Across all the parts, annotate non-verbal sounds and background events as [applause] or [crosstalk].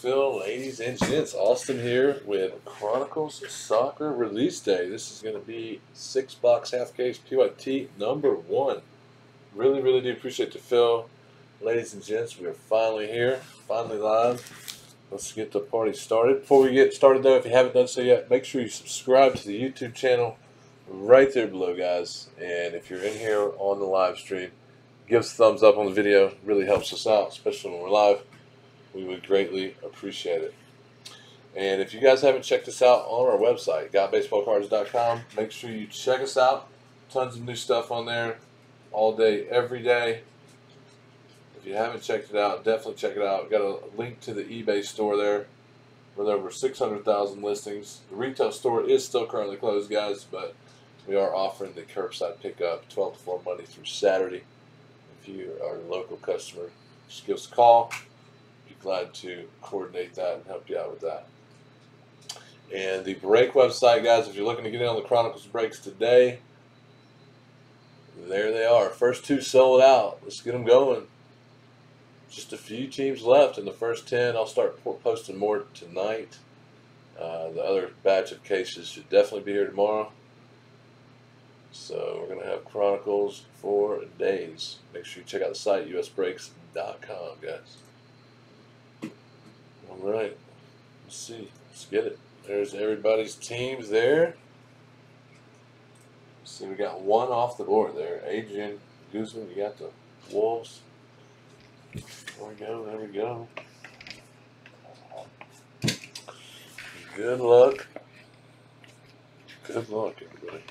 Phil, ladies and gents. Austin here with Chronicles Soccer Release Day. This is going to be six box half case PYT number one. Really, really do appreciate the fill, ladies and gents. We are finally here, finally live. Let's get the party started. Before we get started, though, if you haven't done so yet, make sure you subscribe to the YouTube channel right there below, guys. And if you're in here on the live stream, give us a thumbs up on the video. really helps us out, especially when we're live. We would greatly appreciate it. And if you guys haven't checked us out on our website, gotbaseballcards.com, make sure you check us out. Tons of new stuff on there all day, every day. If you haven't checked it out, definitely check it out. We've got a link to the eBay store there with over 600,000 listings. The retail store is still currently closed, guys, but we are offering the curbside pickup 12 to 4 Monday through Saturday. If you are a local customer, just give us a call glad to coordinate that and help you out with that. And the break website, guys, if you're looking to get in on the Chronicles breaks today, there they are. First two sold out. Let's get them going. Just a few teams left in the first 10. I'll start posting more tonight. Uh, the other batch of cases should definitely be here tomorrow. So we're going to have Chronicles for days. Make sure you check out the site, usbreaks.com, guys. All right. Let's see. Let's get it. There's everybody's teams there. Let's see, we got one off the board there. Adrian Guzman, you got the Wolves. There we go. There we go. Good luck. Good luck, everybody.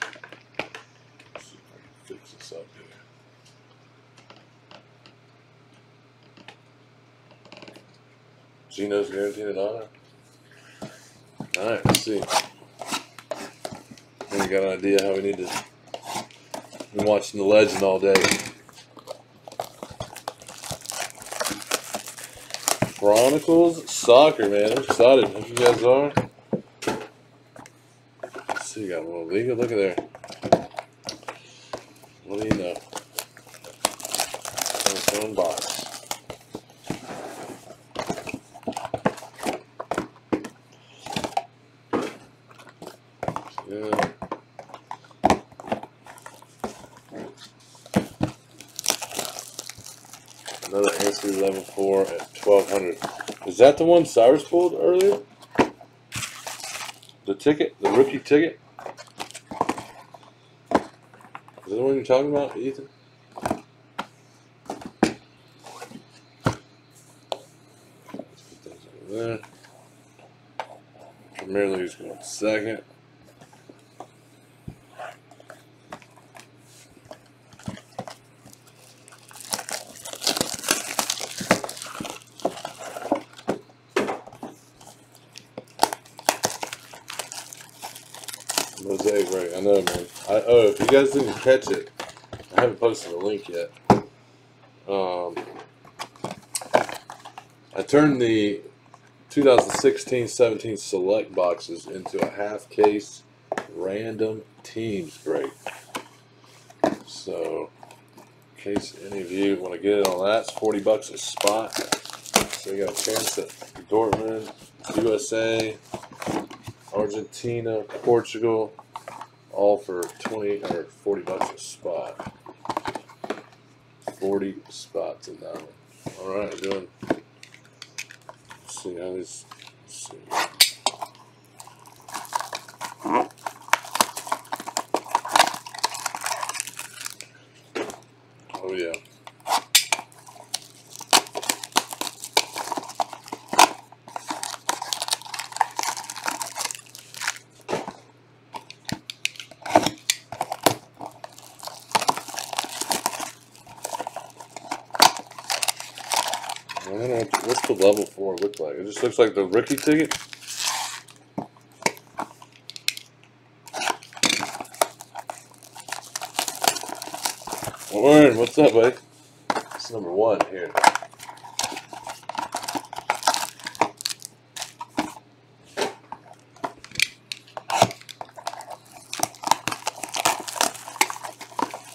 Let's see if I can fix this up here. Gino's guaranteed an honor. Alright, let's see. We got an idea how we need to. Been watching the legend all day. Chronicles Soccer, man. I'm excited. Hope you guys are. Let's see, got a little legal. Look at there. What do you know? Phone box. Another answer level 4 at 1200. Is that the one Cyrus pulled earlier? The ticket? The rookie ticket? Is that the one you're talking about, Ethan? Let's put those over There. Premier League's going second. Mosaic right? I know, man. I, oh, if you guys didn't catch it, I haven't posted a link yet. Um, I turned the 2016-17 select boxes into a half case random teams break. So, in case any of you want to get in on that, it's 40 bucks a spot. So you got a chance at Dortmund, USA, Argentina, Portugal, all for 20 or 40 bucks a spot. 40 spots in that one. All right, doing. Let's see how this. Let's see. Oh yeah. I don't know what's the level four look like. It just looks like the rookie ticket. Warren, what's up, buddy? It's number one here.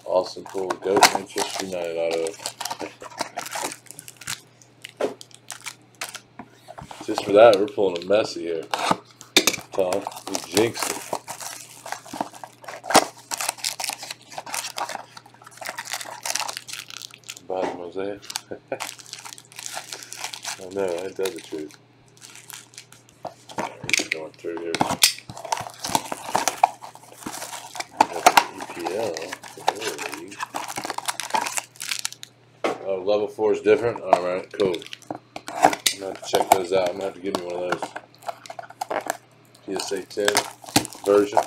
Awesome, cool. Goat Manchester United auto. Just for that, we're pulling a Messi here. Tom, we jinxed it. Bottom mosaic. [laughs] I know, that does the truth. He's going through here. EPL. Oh, level four is different? Alright, cool. I'm gonna have to check those out. I'm gonna have to give me one of those. PSA 10 version.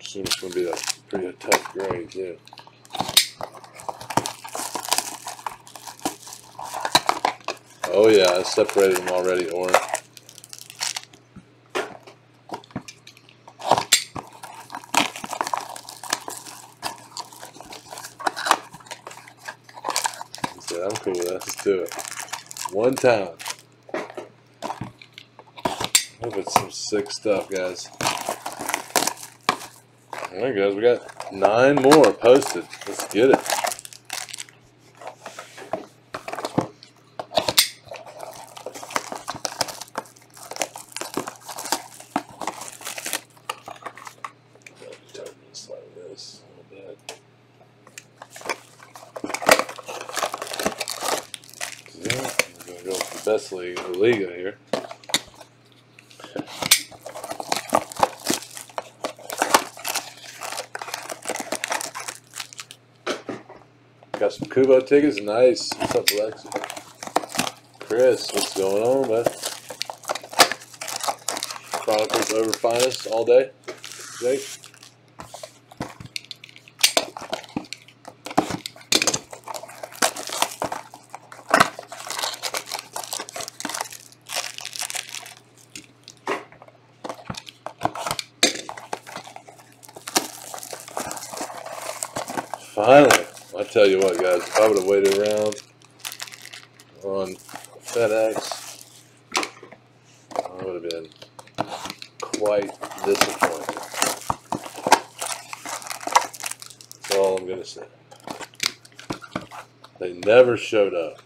Assume it's gonna be a pretty tough grade too. Oh yeah, I separated them already, orange. He said, I'm cool with that. Do it. One time. Hope it's some sick stuff, guys. Alright, guys, we got nine more posted. Let's get it. Tighten this like this a little bit. Yeah, we're gonna go with the best league in the Liga here. Tickets, nice. What's up, Lexi? Chris, what's going on, man? Chronicles over finest all day. Jake? Finally, I tell you what, guys, if I would have waited around on FedEx, I would have been quite disappointed. Say. They never showed up.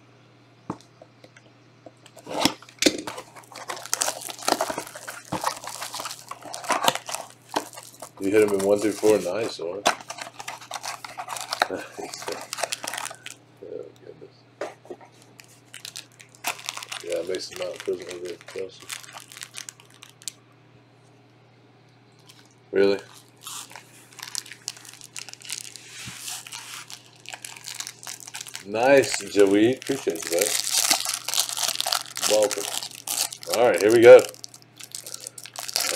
You hit him in one through four, nice, or. [laughs] oh goodness. Yeah, Mason Mountain Prison over there, Chelsea. Really? Nice, Joey. Appreciate you, bud. Welcome. All right, here we go.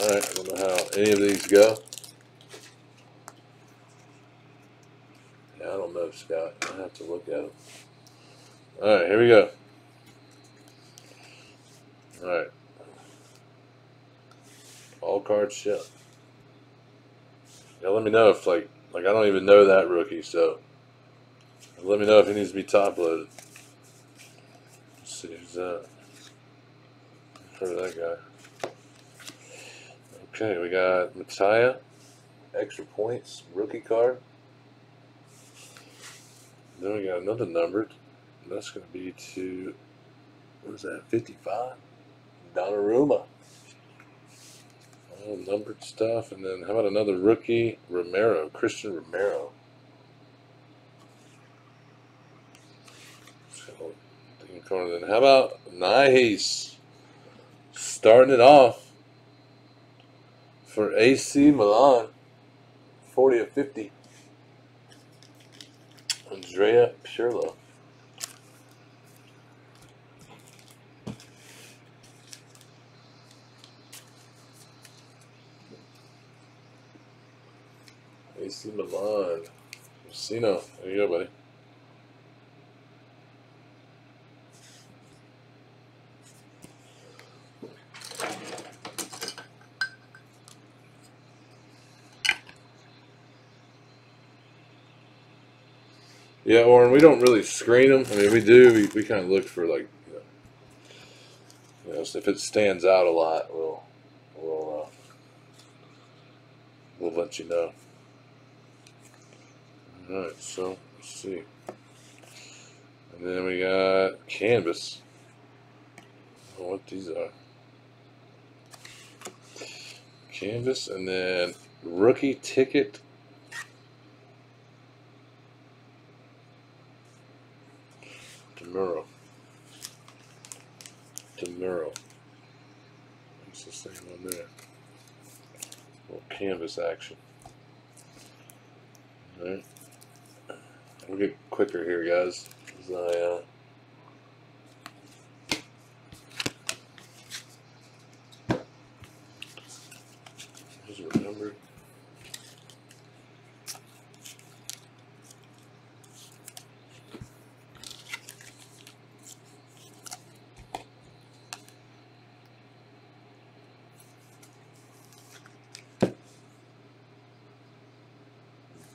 All right, I don't know how any of these go. Yeah, I don't know, Scott. I have to look at them. All right, here we go. All right. All cards ship. Yeah, let me know if like like I don't even know that rookie, so let me know if he needs to be top loaded. Let's see who's that. Heard of that guy. Okay, we got Mattia, extra points, rookie card. Then we got another numbered. That's going to be to, what is that, 55? Donnarumma. All numbered stuff. And then how about another rookie, Romero, Cristian Romero. So, How about nice? Starting it off for AC Milan. 40 of 50. Andrea Pirlo. AC Milan. Casino. There you go, buddy. Yeah, Oren, we don't really screen them. I mean, we do. We, we kind of look for like, you know, you know, if it stands out a lot, we'll we'll uh, we'll let you know. All right, so let's see. And then we got canvas. What these are. Canvas and then rookie ticket. Demuro. Demuro. What's the same on there? Canvas action. Alright. We'll get quicker here, guys. As I, uh, just remembered.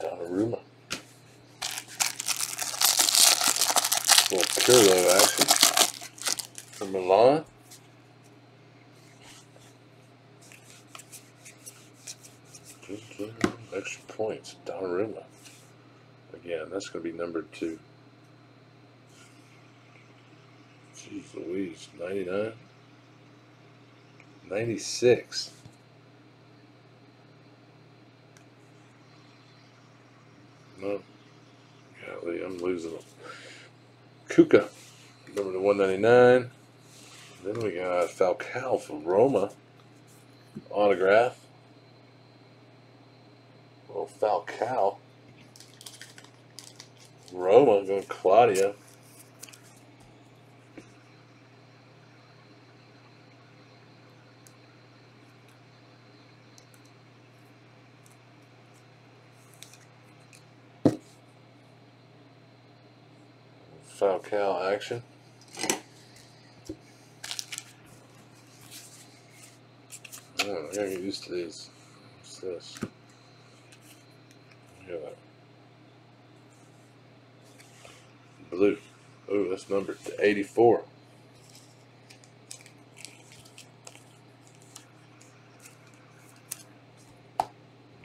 Donnarumma. little Pirlo action from Milan. Extra points, Donnarumma. Again, that's going to be number two. Jeez Louise, 99? 96. No. Golly, I'm losing them. Kuka, number to 199. Then we got Falcao from Roma. Autograph. Falcao. Roma going Claudia. Falcao action. Oh, I gotta get used to these. What's this? Blue. Oh, that's number to 84.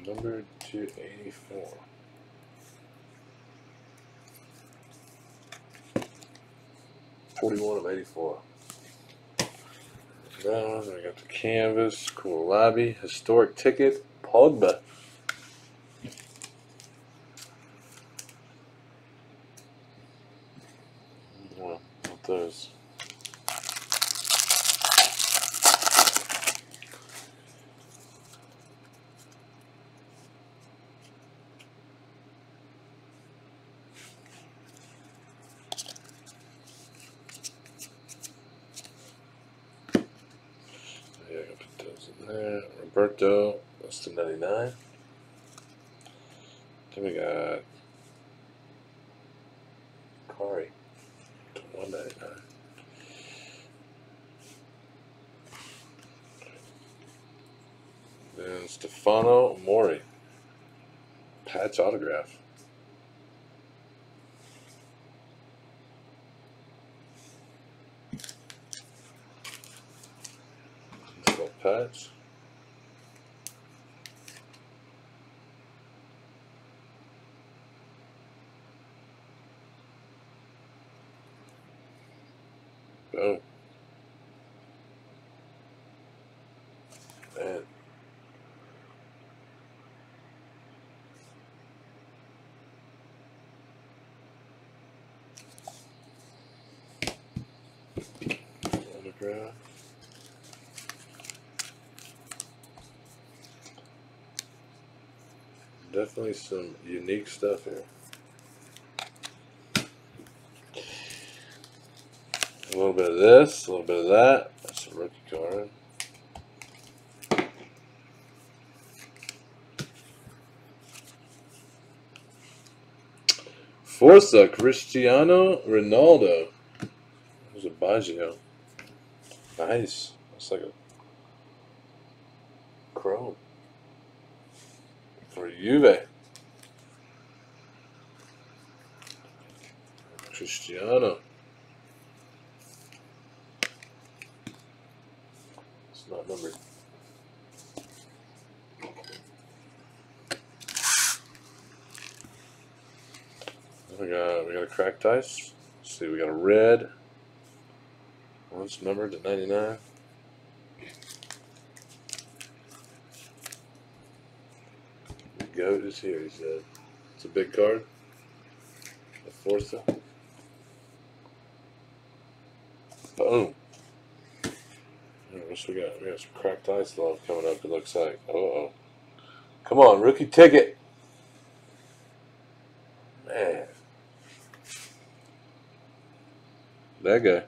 Number to 84. Forty-one of eighty-four. One, I got the canvas, cool lobby, historic ticket, Pogba. Well, what those? Yeah, I gotta put those in there. Roberto, that's to 99. Then we got to 199. Then Stefano Mori, patch autograph. Little patch. Boom. Man. Autograph. Definitely some unique stuff here. A little bit of this, a little bit of that. That's a rookie card. Forza Cristiano Ronaldo. There's a Baggio. Nice. That's like a chrome. For Juve. Cristiano. It's not numbered. We got we got a cracked ice. see, we got a red. What's numbered to 99? The goat is here, he said. It's a big card. A Forza. Boom. What's we got? We got some cracked ice love coming up, it looks like. Uh oh. Come on, rookie ticket. Man. That guy.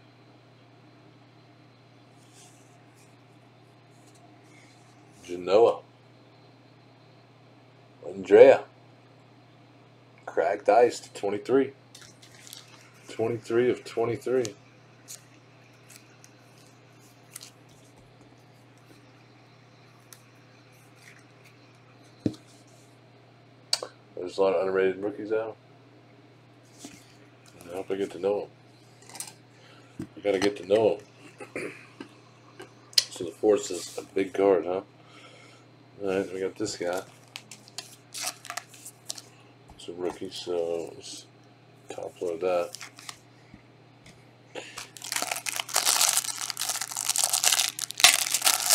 Genoa. Andrea. Cracked ice to 23. 23 of 23. There's a lot of underrated rookies out. I hope I get to know them. I gotta get to know them. [clears throat] so the force is a big card, huh? Alright, we got this guy. Rookie, so let's top load that.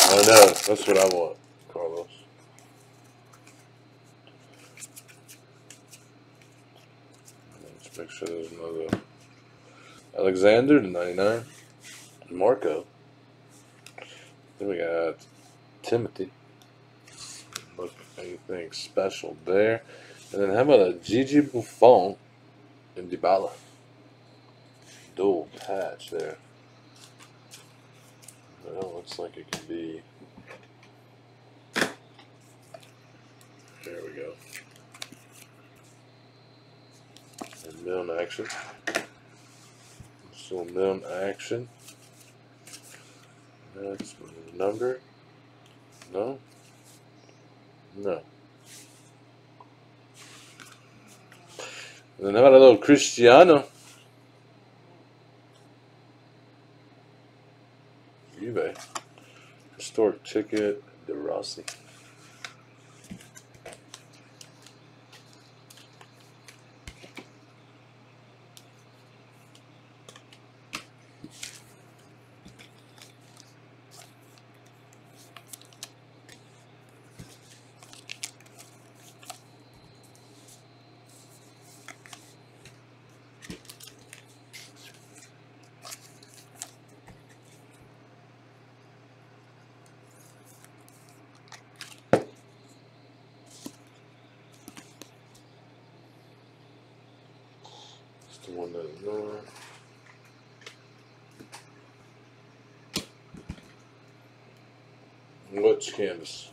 I know, that's what I want, Carlos. Let's make sure there's another Alexander to 99. Marco. Then we got Timothy. Look anything special there. And then how about a Gigi Buffon and Dybala? Dual patch there. Well, looks like it could be. There we go. And Milne action. So Milne action. That's number. No. No. And then how about a little Cristiano? eBay. Historic ticket, De Rossi. It's the one that is not. Which canvas?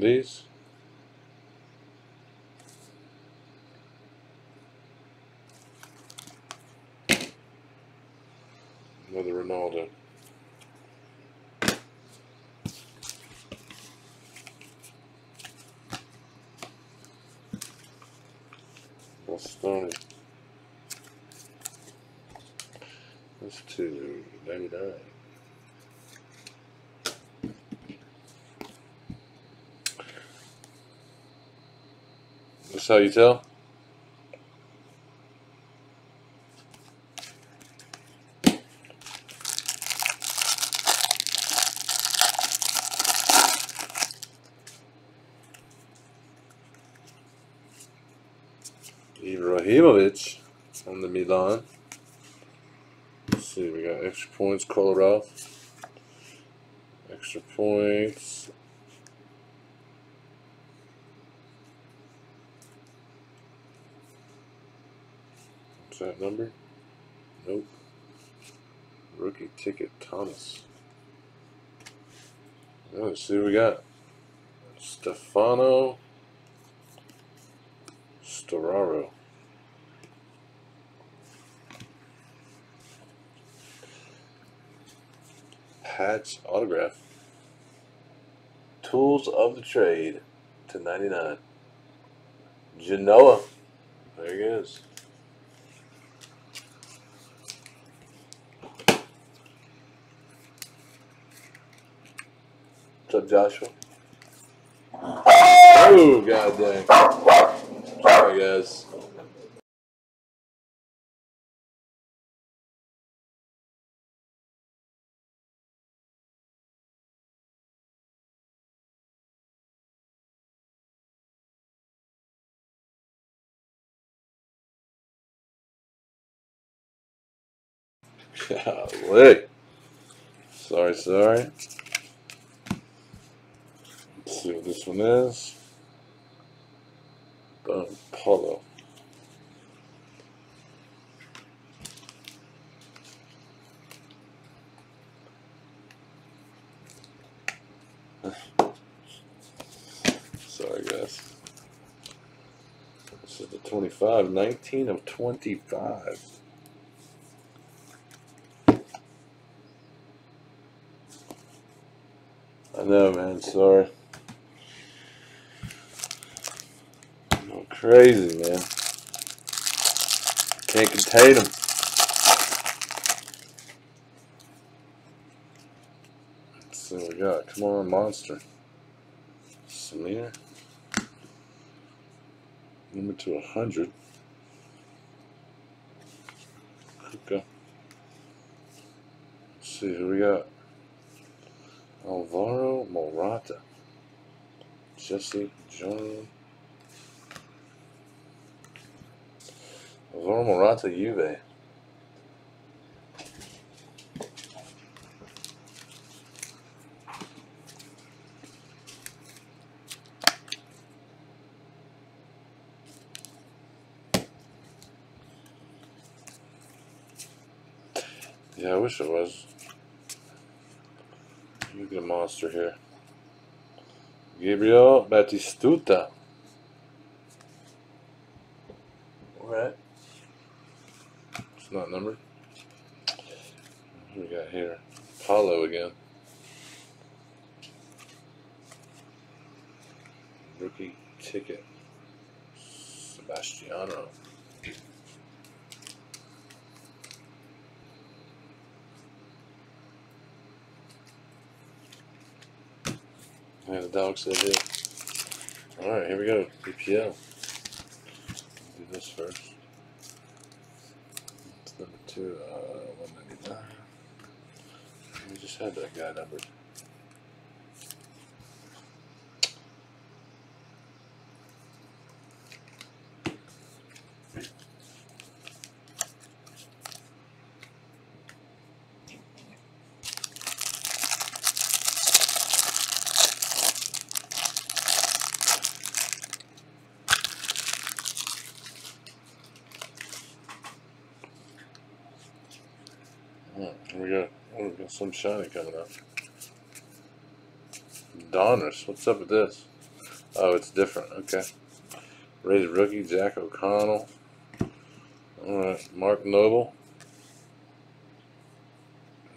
These? Another Ronaldo. Bastoni. That's two ninety nine. How you tell? Ibrahimovic on the Milan. Let's see, we got extra points, Kolarov. Extra points. What's number? Nope. Rookie ticket, Thomas. Oh, let's see what we got. Stefano Sturaro. Patch autograph. Tools of the trade to 99. Genoa. There he is. Joshua. Oh, god dang. Sorry, guys. [laughs] Golly. Sorry, sorry. Let's see what this one is. Boom, Polo. Sorry, guys. This is the 25, 19 of 25. I know, man. Sorry. I'm going crazy, man. Can't contain them. Let's see what we got. Come on, monster. Samir. Number to a hundred. Okay. Let's see who we got. Alvaro Morata. Jesse John. Alvaro Morata, Juve. Yeah, I wish it was. You get a monster here. Gabriel Batistuta. Alright. Not numbered. What we got here? Paulo again. Rookie ticket. Sebastiano. Yeah, the dog said it. Alright, here we go. BPL. Do this first. Number two, uh, 199. We just had that guy numbered. Alright, here we go. Some shiny coming up. Donners, what's up with this? Oh, it's different. Okay. Rated rookie, Jack O'Connell. Alright, Mark Noble.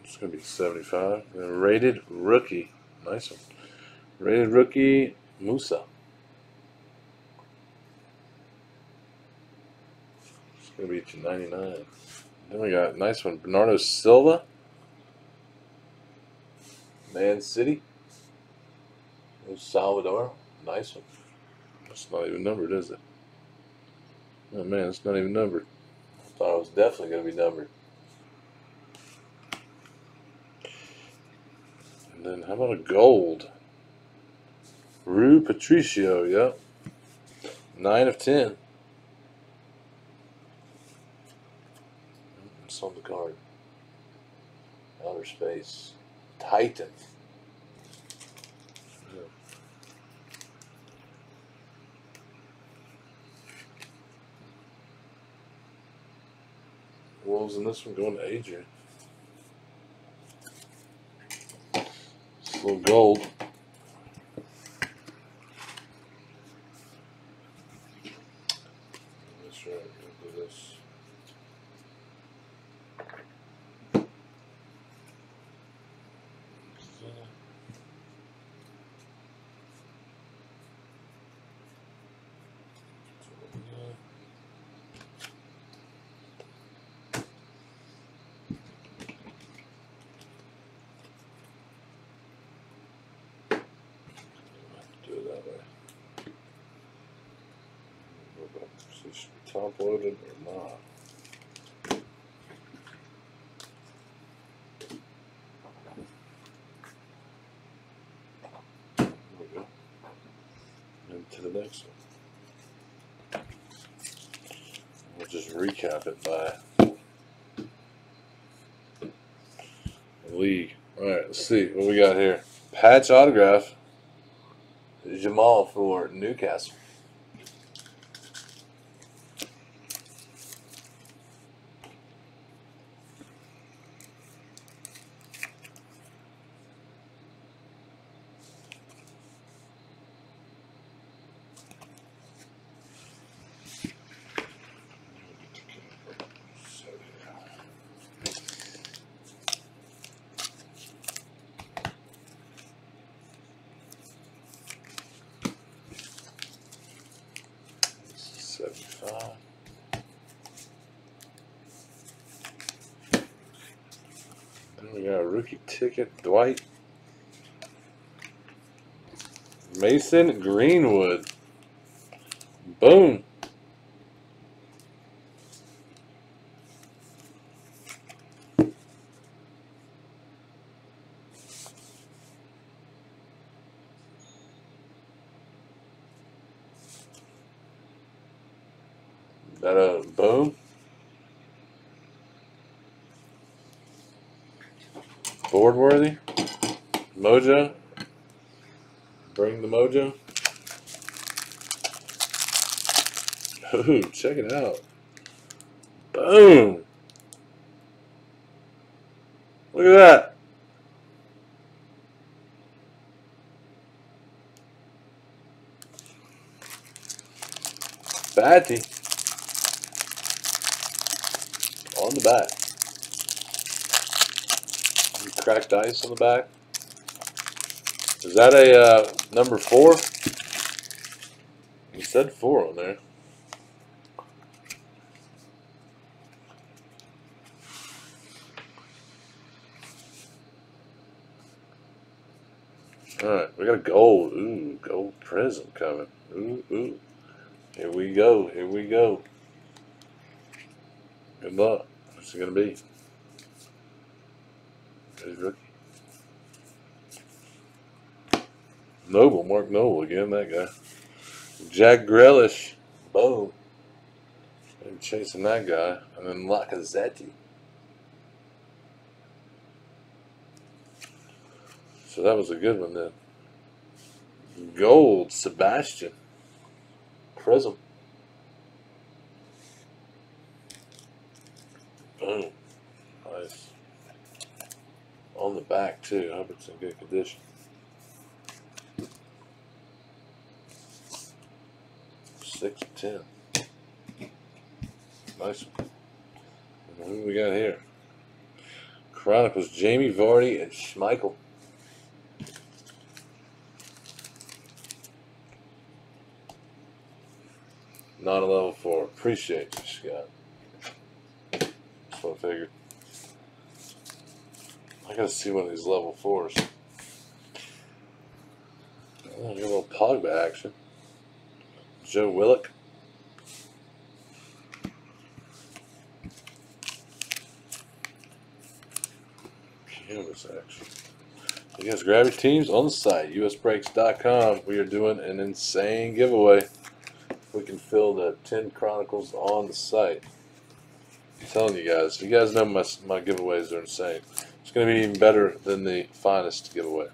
It's going to be 75. And rated rookie. Nice one. Rated rookie, Musa. It's going to be to 99. Then we got nice one, Bernardo Silva. Man City. El Salvador. Nice one. That's not even numbered, is it? Oh man, it's not even numbered. I thought it was definitely going to be numbered. And then how about a gold? Rui Patricio, yep. 9 of 10. It's on the card. Outer space. Titan. Wolves in this one going to Adrian. It's little gold. That's right. We'll do this. Do it that way. See, it should be top loaded or not. To the next one. We'll just recap it by league. All right, let's see what we got here. Patch autograph. Jamal for Newcastle. Seventy-five. Then we got a rookie ticket, Dwight Mason Greenwood. Boom. That a boom? Board worthy? Mojo? Bring the mojo? Ooh, check it out. Boom! Look at that. Batty. On the back. Cracked ice on the back. Is that a uh, number four? You said four on there. Alright, we got a gold. Ooh, gold present coming. Ooh, ooh. Here we go. Here we go. Good luck. What's it going to be? His rookie. Noble, Mark Noble again, that guy. Jack Grealish. Boom. Been chasing that guy. And then Lacazette. So that was a good one then. Gold, Sebastian. Prizm. Boom. Nice. On the back too. I hope it's in good condition. Six ten. Nice one. Who we got here? Chronicles Jamie Vardy and Schmeichel. Not a level four. Appreciate you, Scott. That's I figured. I gotta see one of these level fours. Oh, get a little Pogba action. Joe Willock. Canvas action. You guys grab your teams on the site, usbreaks.com. We are doing an insane giveaway. We can fill the 10 Chronicles on the site. I'm telling you guys, you guys know my, my giveaways are insane. It's going to be even better than the finest giveaway.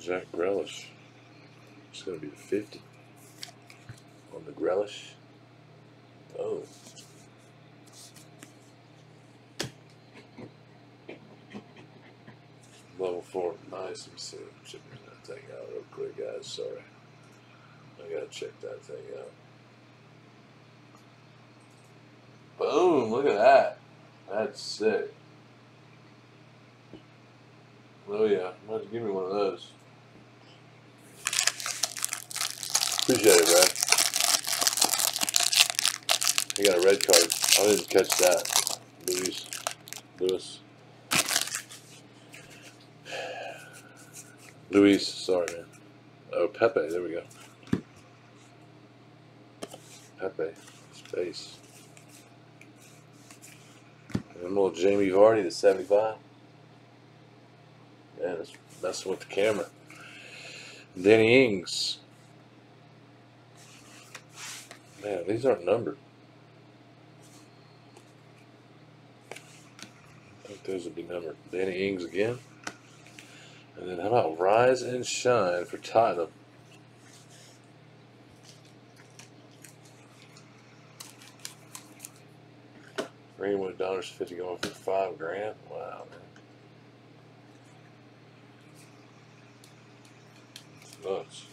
Jack Grealish. It's going to be the 50 on the Grealish. Oh. Level 4. Nice. Let me see. Check that thing out real quick, guys. Sorry. I got to check that thing out. Boom. Look at that. That's sick. Oh, yeah. Why don't you give me one of those? Appreciate it, Brad. He got a red card. I didn't catch that. Luis. Lewis. Luis, sorry, man. Oh, Pepe, there we go. Pepe, space. And little Jamie Vardy to 75. Man, it's messing with the camera. Danny Ings. Man, these aren't numbered. I think those would be numbered. Danny Ings again. And then how about Rise and Shine for Tottenham? Greenwood dollars fifty going for five grand. Wow, man. That's nuts.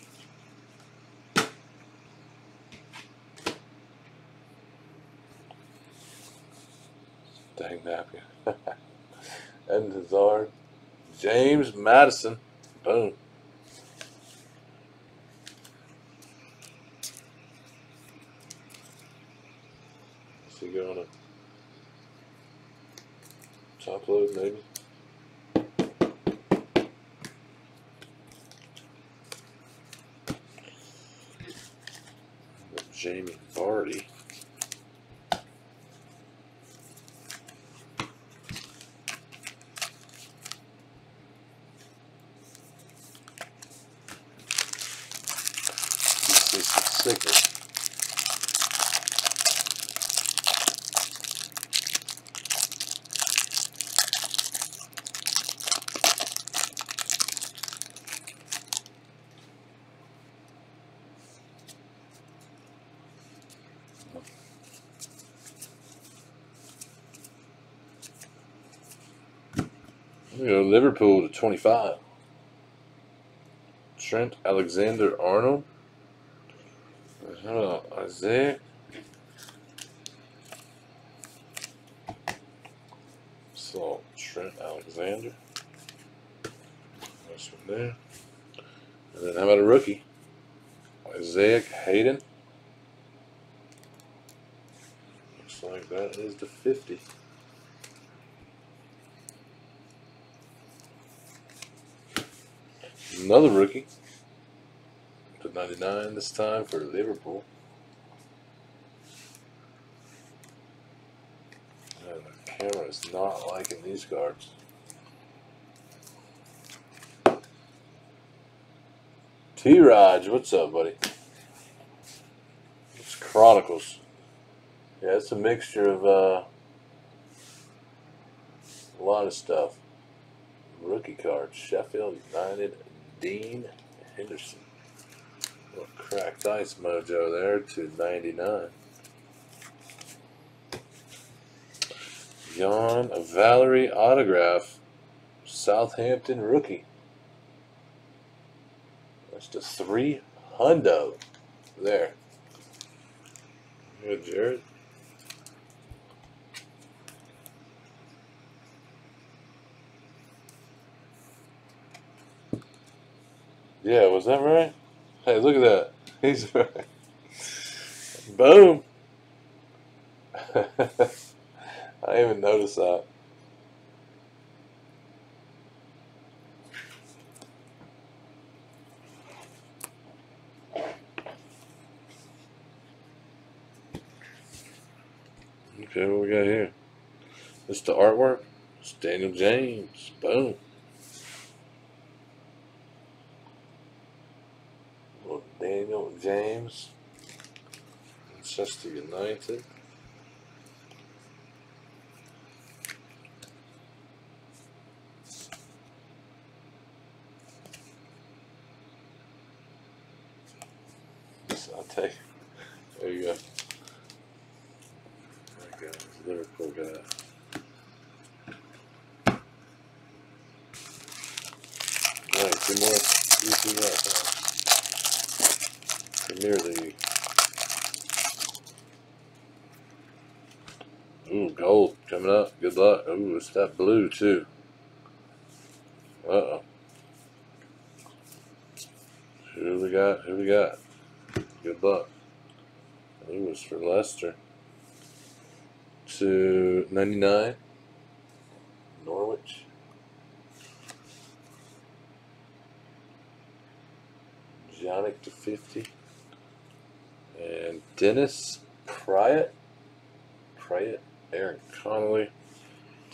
Dang napkin. [laughs] and. James Madison. Boom. Is he going to top load maybe? Jamie Vardy. We go Liverpool to 25. Trent Alexander Arnold. Isaiah. So, Trent Alexander. Nice one there. And then how about a rookie? Isaiah Hayden. Looks like that is the 50. Another rookie. To 99 this time for Liverpool. And the camera is not liking these cards. T Raj, what's up, buddy? It's Chronicles. Yeah, it's a mixture of uh, a lot of stuff. Rookie cards, Sheffield United, Dean Henderson. Little cracked ice mojo there to 99. Yan Valery autograph, Southampton rookie. That's the three hundo there. Good, Jared. Yeah, was that right? Hey, look at that. He's [laughs] right. Boom. [laughs] I didn't even notice that. Okay, what we got here? It's the artwork. It's Daniel James. Boom. Daniel James. Manchester United. Take. There you go. That guy's Liverpool guy. Right, two more. Left. Huh? Premier League. Ooh, gold coming up. Good luck. Ooh, it's that blue too. Uh oh. Who we got? Who we got? Good luck. It was for Leicester. To 99. Norwich. Jonic to 50. And Dennis Praet. Praet. Aaron Connolly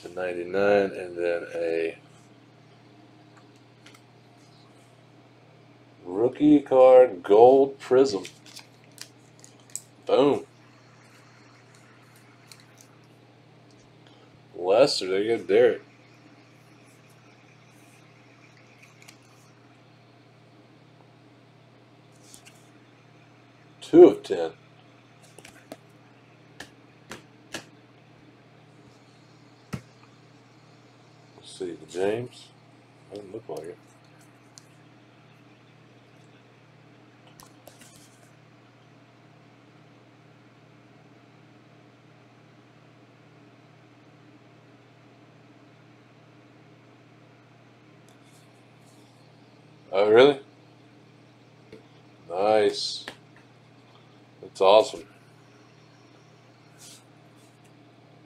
to 99. And then a rookie card gold Prizm. Boom. Leicester, there you go, Derek. Two of ten. Let's see, James. Doesn't look like it. Oh, really? Nice. That's awesome.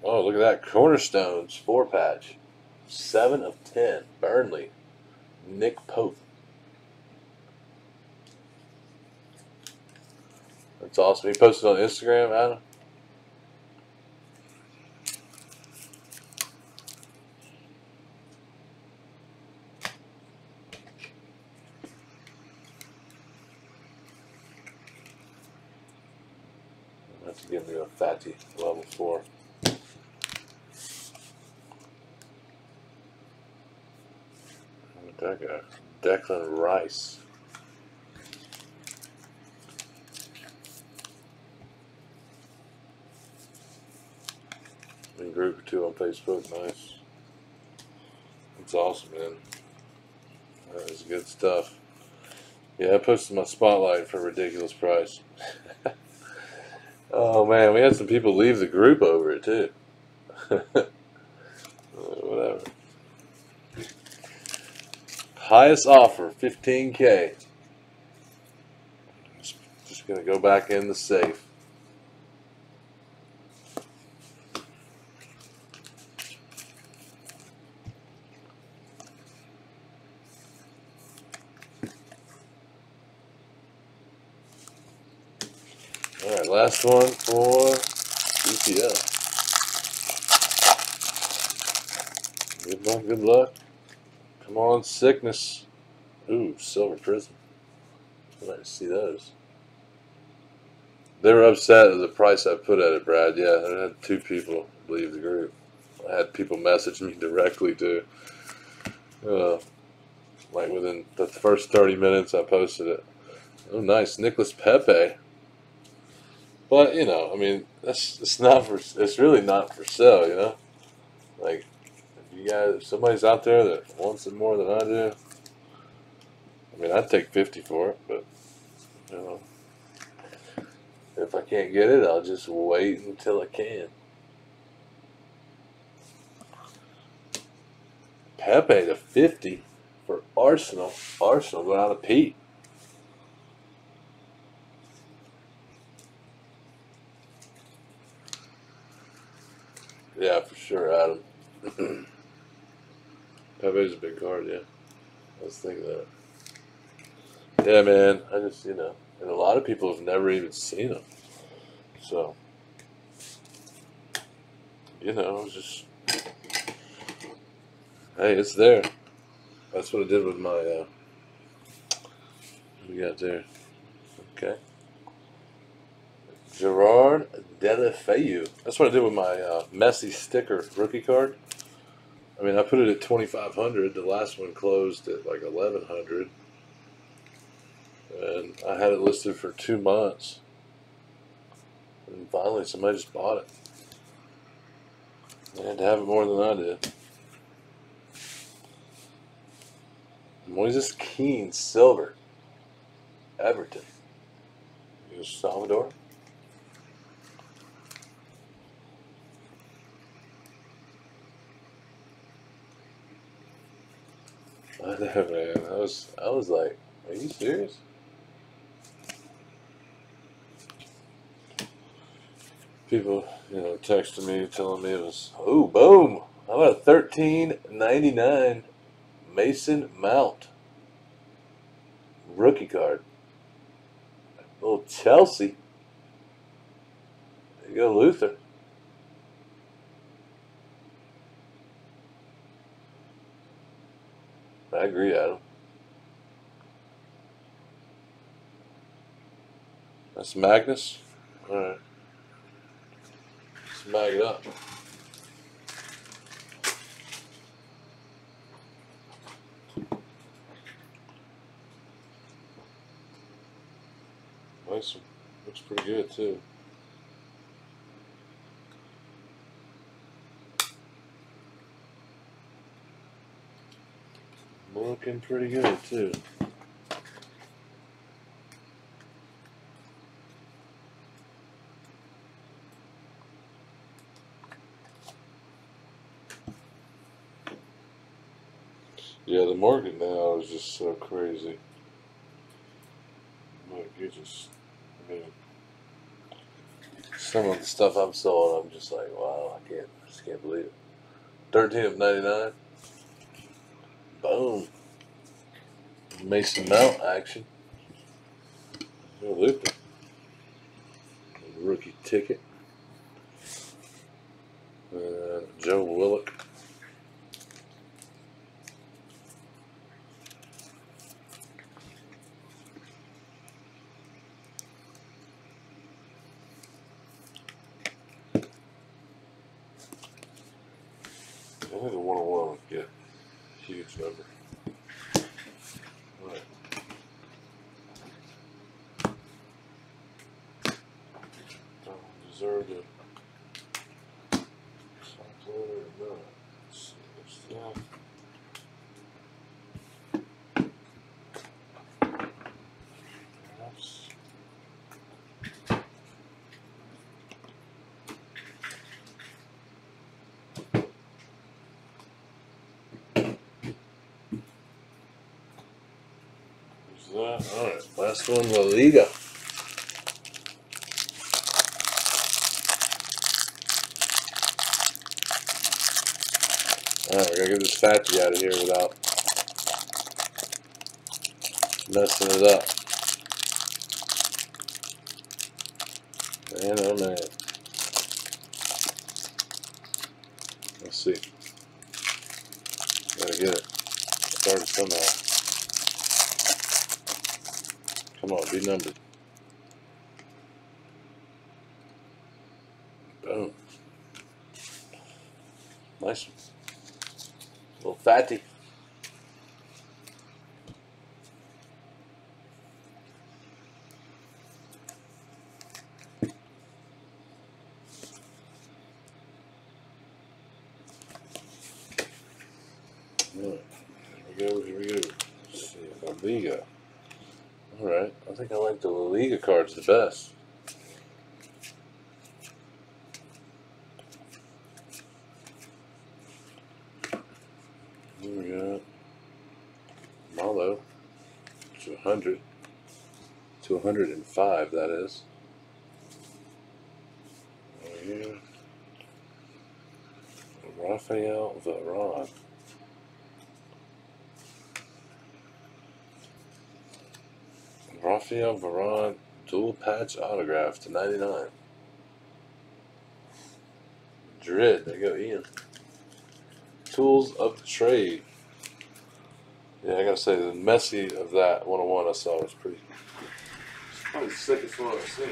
Oh, look at that. Cornerstones, four patch. Seven of ten. Burnley. Nick Pope. That's awesome. He posted on Instagram, Adam. I have to get into a fatty level four. Look at that guy. Declan Rice. In group two on Facebook, nice. That's awesome, man. That is good stuff. Yeah, I posted my spotlight for a ridiculous price. [laughs] oh man, we had some people leave the group over it too. [laughs] Uh, Whatever. Highest offer, 15k. Just, just gonna go back in the safe. All right, last one for EPL. Good luck, good luck. Come on, sickness. Ooh, silver Prizm. Like to see those. They were upset at the price I put at it, Brad. Yeah, I had two people leave the group. I had people message me directly to, Uh, like within the first 30 minutes, I posted it. Oh, nice. Nicholas Pepe. But, you know, I mean, that's it's not for, it's really not for sale, you know? Like, if you guys, if somebody's out there that wants it more than I do, I mean, I'd take 50 for it, but, you know, if I can't get it, I'll just wait until I can. Pepe to 50 for Arsenal. Arsenal going out of Pete. Yeah, for sure, Adam. [clears throat] Pepe's a big card, yeah. I was thinking that. Yeah, man. I just, you know, and a lot of people have never even seen them. So, you know, it's just, hey, it's there. That's what I did with my, uh, we got there. Okay. Gerard Deulofeu. That's what I did with my uh, Messi sticker rookie card. I mean, I put it at 2500 The last one closed at like 1100 And I had it listed for two months. And finally, somebody just bought it. They had to have it more than I did. Moises Kean, silver. Everton. Salvador. [laughs] I man. I was, I was like, are you serious? People, you know, texting me, telling me it was, oh, boom. How about a thirteen ninety nine Mason Mount rookie card? little Chelsea. There you go, Luther. I agree, Adam. That's Magnus. All right. let's mag it up. Nice. Looks pretty good too. Looking pretty good, too. Yeah, the market now is just so crazy. Like, you just, I mean, some of the stuff I'm selling, I'm just like, wow, I can't, I just can't believe it. 13 of 99. Mason Mount action. Luther. Rookie ticket. Uh, Joe Willock. I think the one on one would get a huge number. Alright. Don't deserve it. Something or not. Let's see what's that. Perhaps. Who's that? Last one, La Liga. Alright, we're gonna get this factory out of here without messing it up. Man, oh man. Let's see. Gotta get it started somehow. Come on, be numbered. Boom. Nice one. little fatty. Alright, here we go, here we go. Let's see, La Liga. Alright, I think I like the La Here we got Malo to 100 to 105, that is. Over here, Raphael Varane. Raphael Varane dual patch autograph to 99. Madrid, there you go, Ian. Tools of the trade. Yeah, I gotta say, the Messi of that 101 I saw was pretty. It's probably the sickest one I've seen.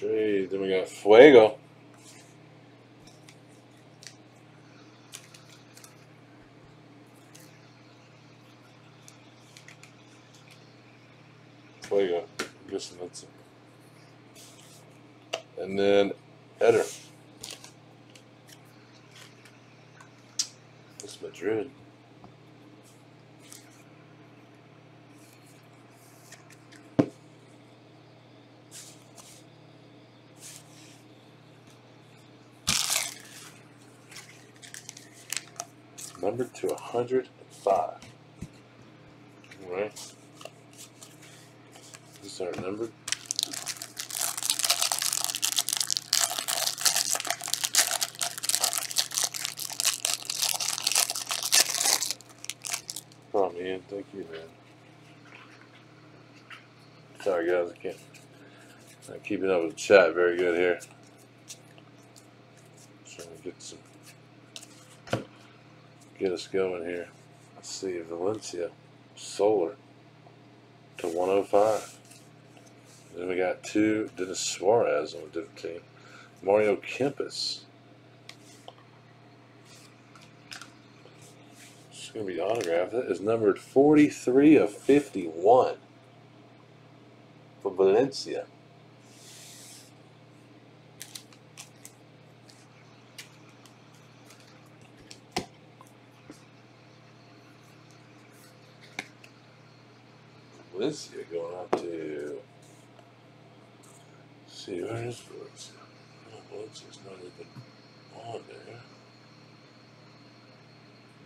Then we got. Fuego. I'm guessing that's it. And then Eder. That's Madrid. Numbered to 105. Alright. These are numbered. Problem, Ian. Thank you, man. Guys, I can't. I'm keeping up with the chat very good here. Trying to get some, get us going here. Let's see, Valencia, Soler to 105. Then we got two Denis Suarez on a different team. Mario Kempes. It's going to be autographed. That is numbered 43 of 51 for Valencia. Valencia going out to see where is Valencia? Oh, Valencia's not even on there.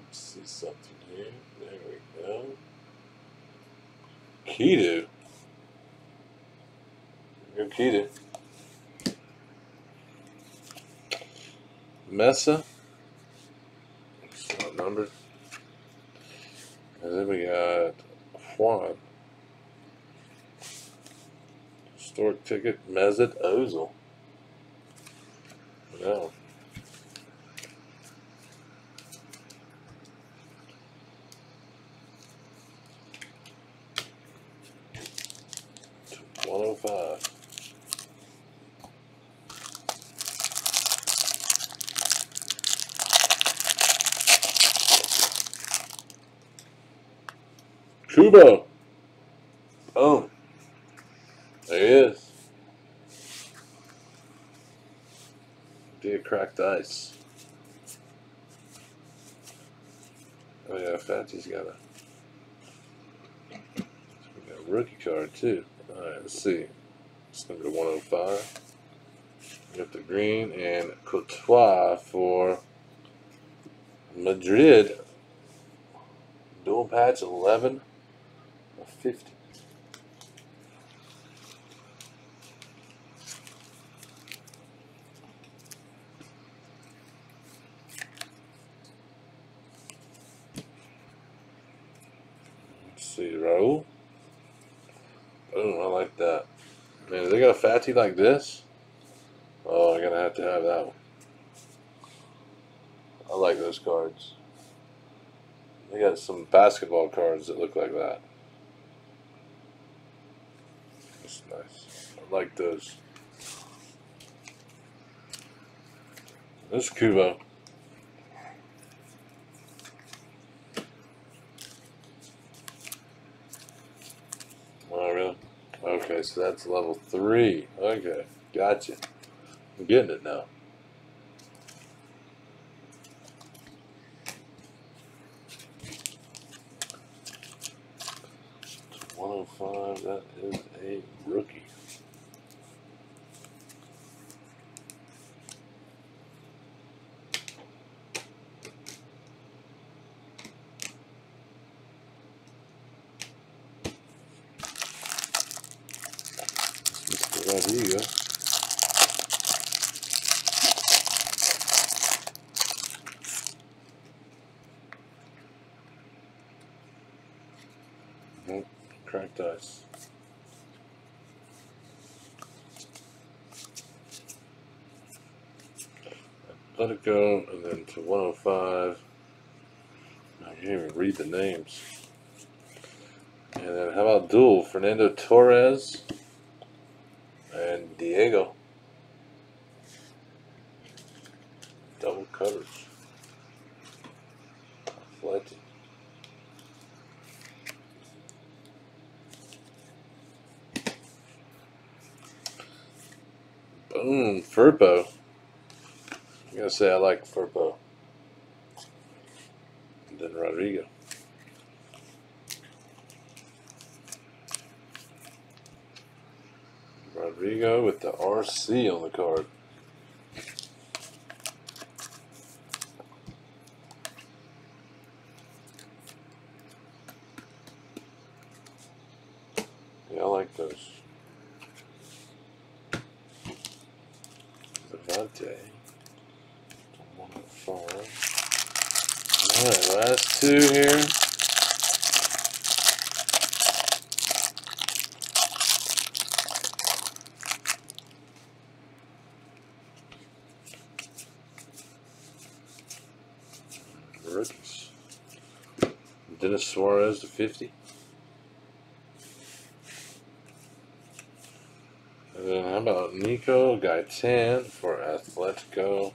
Let's see something here. There we go. Kidu. Go Kidu. Mesa. Not numbered. And then we got Juan. Historic ticket, Mesut Ozil. No. One oh five. Kubo. Oh. There he is. Be a cracked ice. Oh yeah, Fatty's got a, we got a rookie card too. Alright, let's see. It's number 105. We got the green and Courtois for Madrid. Dual patch 11 of 50. Let's see, Raul. Oh, I like that. Man, they got a fatty like this? Oh, I'm gonna have to have that one. I like those cards. They got some basketball cards that look like that. That's nice. I like those. This is Kubo. Oh, really? Okay, so that's level three. Okay, gotcha. I'm getting it now. One oh five. That is a rookie. Mr. Rodrigo. Nope, cracked ice. Let it go, and then to 105. I can't even read the names. And then how about duel? Fernando Torres and Diego. Double coverage. Athletic. Boom, Furbo. I'm gonna say I like Furbo. And then Rodrigo. Rodrigo with the RC on the card. Yeah, I like those. Levante. One of five. Alright, last two here. rookies. Denis To 50. And then how about Nico Gaitan for Atletico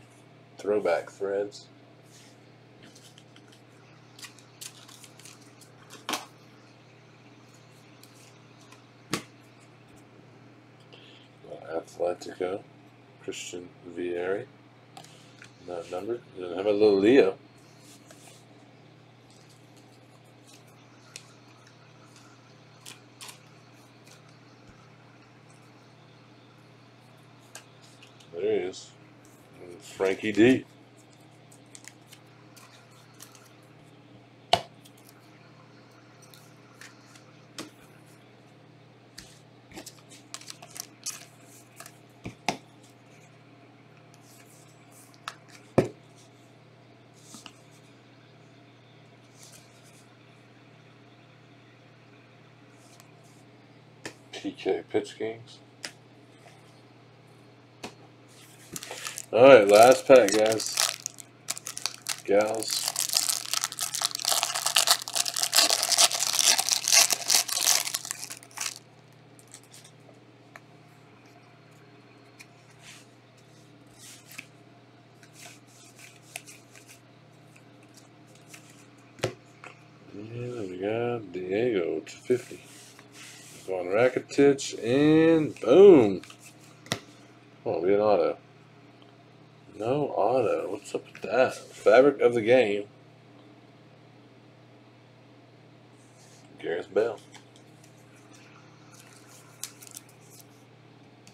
throwback threads. Uh, Atletico, Christian Vieri, not numbered. Then how little Leo? There he is. And Frankie D. Pitch. Alright, last pack, guys. Gals. And we got Diego to 50. Going Rakitic, and boom. Oh, be an auto. No auto. What's up with that? Fabric of the game. Gareth Bale.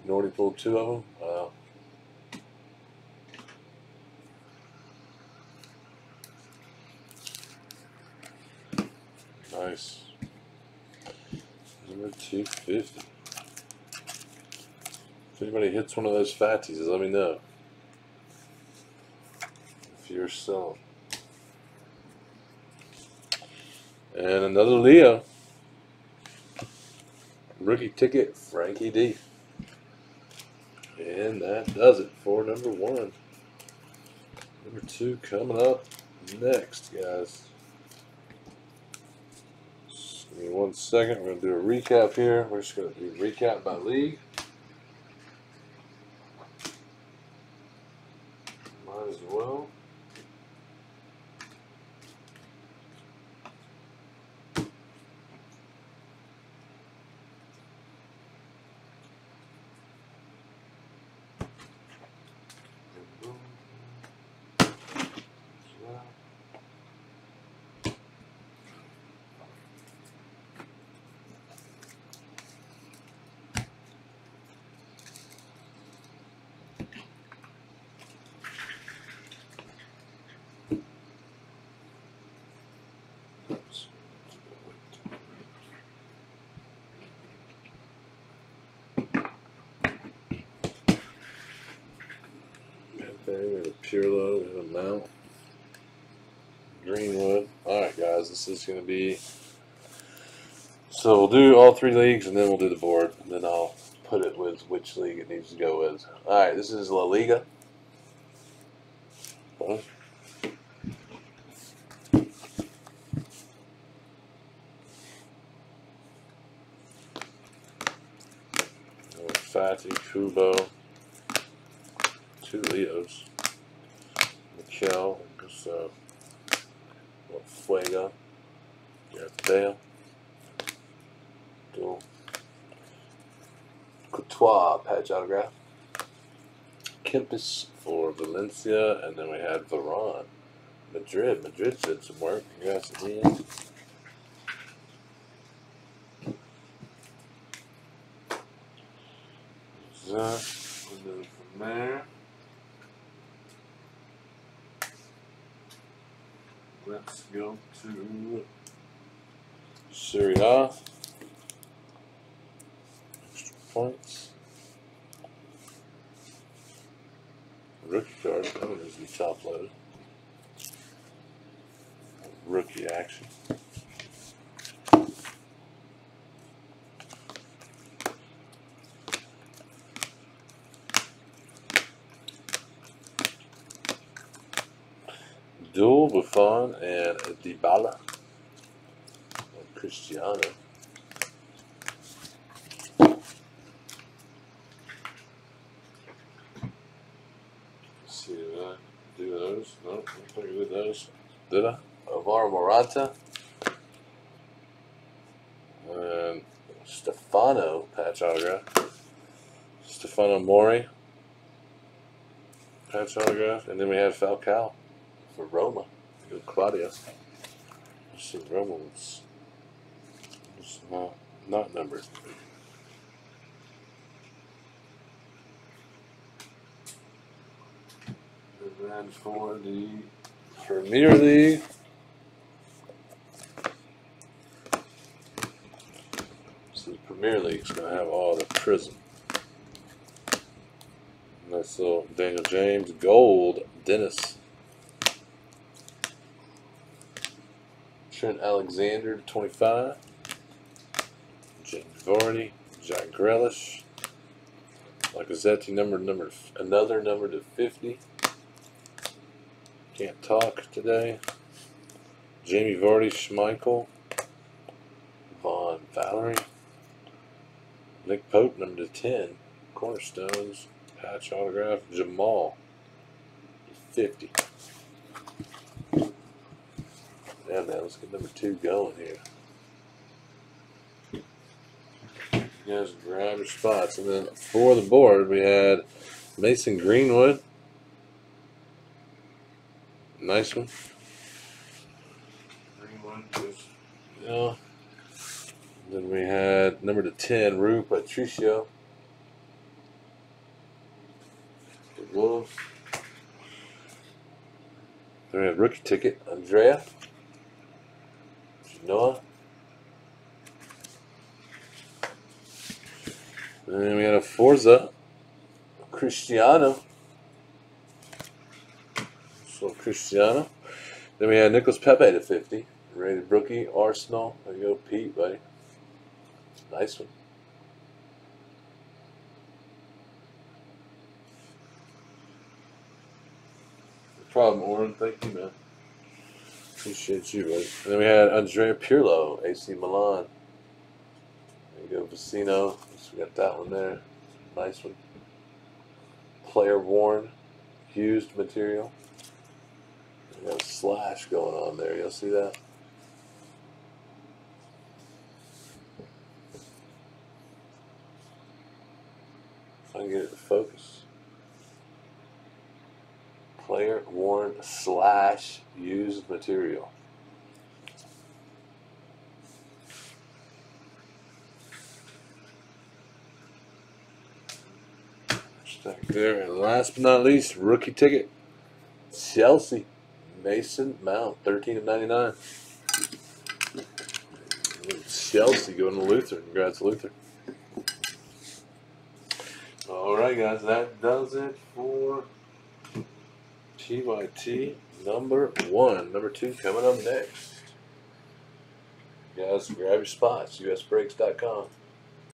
You already pulled two of them? Wow. Nice. Number 250. If anybody hits one of those fatties, let me know. If. And another Leo. Rookie ticket, Frankie D. And that does it for number one. Number two coming up next, guys. Give me one second. We're going to do a recap here. We're just going to do recap by league. Might as well. Oops. That mount. Greenwood. Alright guys, this is gonna be so we'll do all three leagues and then we'll do the board and then I'll put it with which league it needs to go with. Alright, this is La Liga. Huh? Fatty, Kubo, two Leos, Mikel, so Fuega, Gareth Bale, dual Courtois patch autograph, Kempes for Valencia, and then we had Varane, Madrid. Madrid did some work. Congrats to him. That, and then from there, let's go to Serie A. Extra points. Rookie card, that one needs to be top loaded. Rookie action. Dual Buffon, and Dybala. And Cristiano. See, did I do those? No, I those. Did I? Alvaro Morata. And Stefano patch autograph. Stefano Mori patch autograph. And then we had Falcao for Roma. Claudio. Let's see, Roma was, was not, not numbered. And then for the Premier League. So the Premier League's going to have all the Prizm. Nice little Daniel James gold Dennis. Trent Alexander to 25. James Vardy, Jack Grealish. Lacazette number number another number to 50. Can't talk today. Jamie Vardy, Schmeichel, Von Valery, Nick Pope, number to 10, Cornerstones, patch autograph, Jamal, 50. Yeah, man, let's get number two going here. You guys grab your spots. And then for the board, we had Mason Greenwood. Nice one. Greenwood yeah. Then we had number to 10, Rui Patricio. The Wolves. Then we have rookie ticket, Andrea. Noah. And then we had a Forza, Cristiano. So Cristiano. Then we had Nicholas Pepe to 50. Rated rookie, Arsenal. There you go, Pete, buddy. Nice one. No problem, Oren. Thank you, man. Appreciate you, buddy. And then we had Andrea Pirlo, AC Milan. There you go, Vecino. We got that one there. Nice one. Player worn, used material. We got a slash going on there. You'll see that? I can get it to focus. Player worn slash used material. There. And last but not least, rookie ticket. Chelsea. Mason Mount, 13 of 99. Chelsea going to Luther. Congrats, Luther. All right, guys, that does it for PYT number one. Number two coming up next. Guys, grab your spots. USBreaks.com.